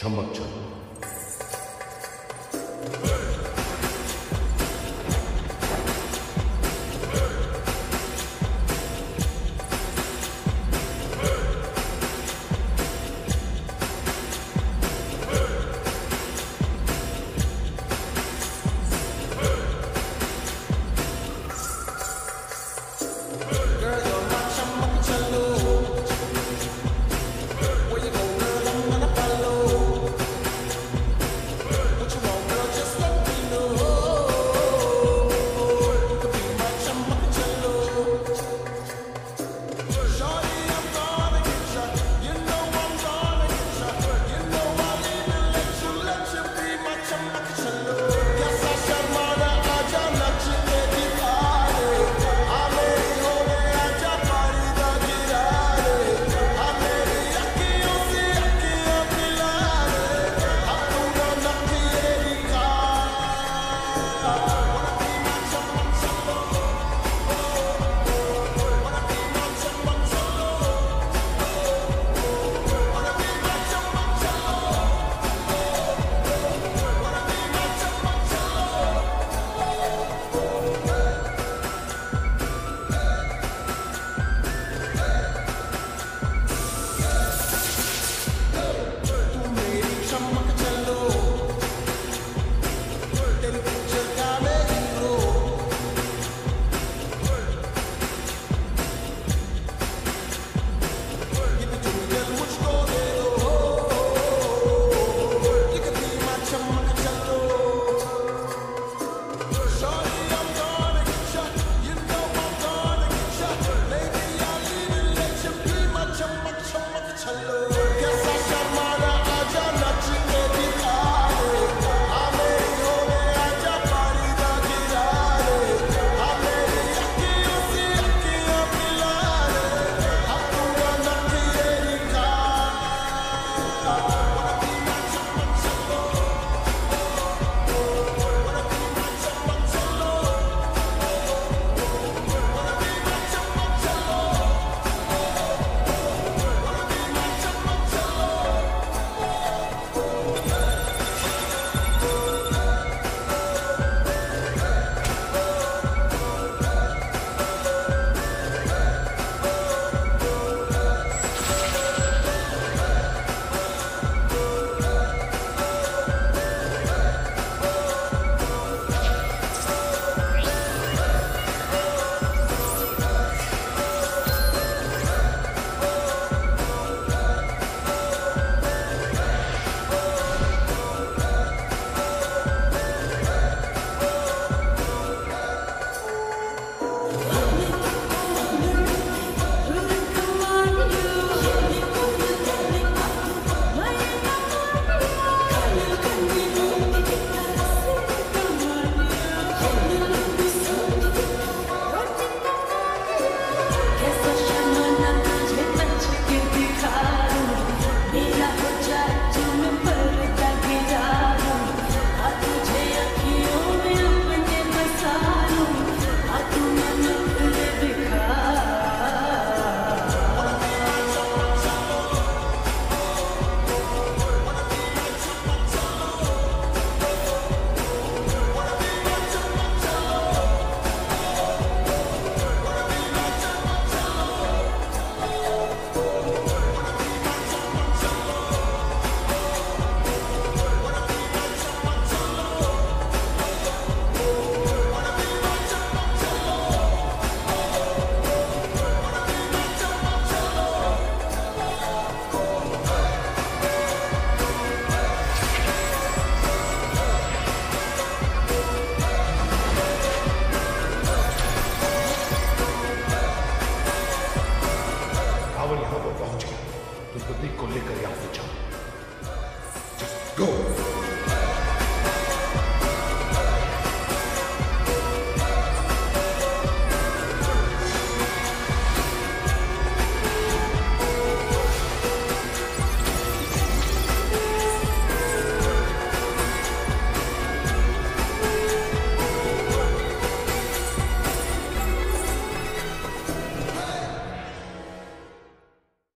Çambakçı.